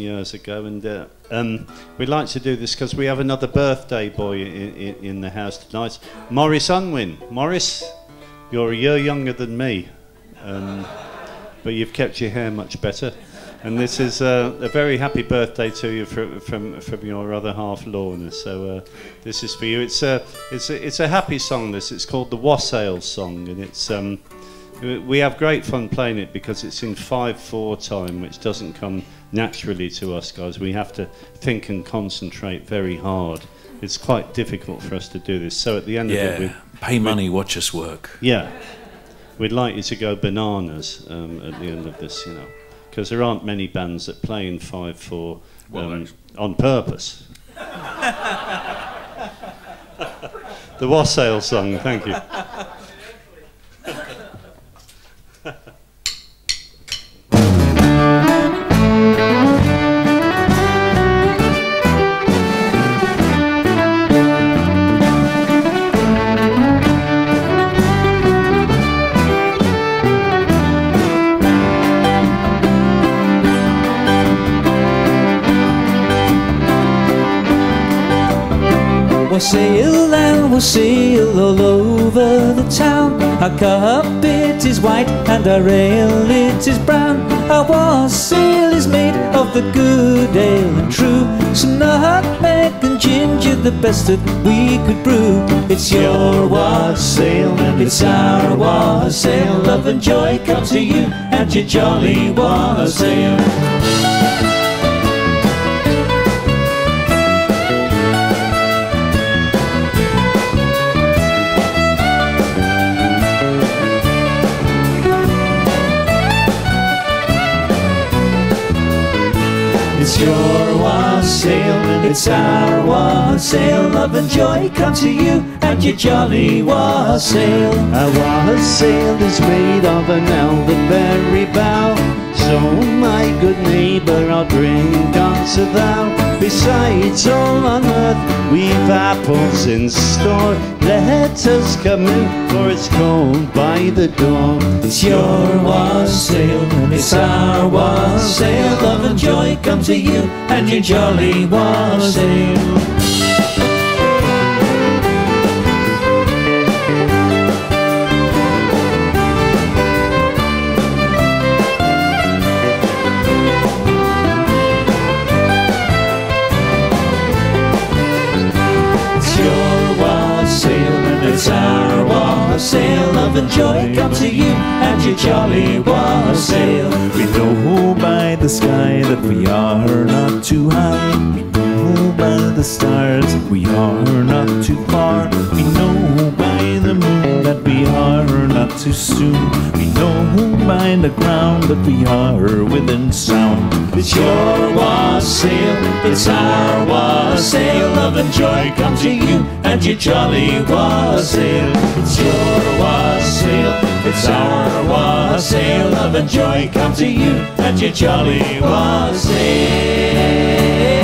years ago, and uh, um, we'd like to do this because we have another birthday boy in, in, in the house tonight, Morris Unwin. Morris, you're a year younger than me, um, but you've kept your hair much better. And this is uh, a very happy birthday to you from from, from your other half, Lorna. So uh, this is for you. It's a it's a it's a happy song. This it's called the Wassail song, and it's um, we have great fun playing it because it's in five four time, which doesn't come naturally to us guys. We have to think and concentrate very hard. It's quite difficult for us to do this. So at the end Yeah, of it, we, pay money, watch us work. yeah, we'd like you to go bananas um, at the end of this, you know, because there aren't many bands that play in five four um, on purpose. the Wassail song, thank you. Sail and we'll sail all over the town. Our carpet is white and our rail it is brown. Our wassail is made of the good ale and true. Some nutmeg and ginger, the best that we could brew. It's your wassail and it's our wassail. Love and joy come to you and your jolly wassail. It's your wassail, it's our wassail. Love and joy come to you and your jolly wassail. Our wassail is made of an elderberry bough. So, my good neighbour, I'll drink unto thou. Besides all on earth, we've apples in store. Let us come in, for it's cold by the door. It's your wassail, it's our wassail. Joy come to you and your jolly wassail. It's our wassail. Love and joy come to you and your jolly wassail. We know by sky that we are not too high. We know by the stars we are not too far. We know by the moon that we are not too soon. We know by the ground that we are within sound. It's your wassail, it's our wassail. Love and joy come to you and your jolly wassail. It's your wassail, it's our wassail. Love and joy come to you and your jolly wassail. Well,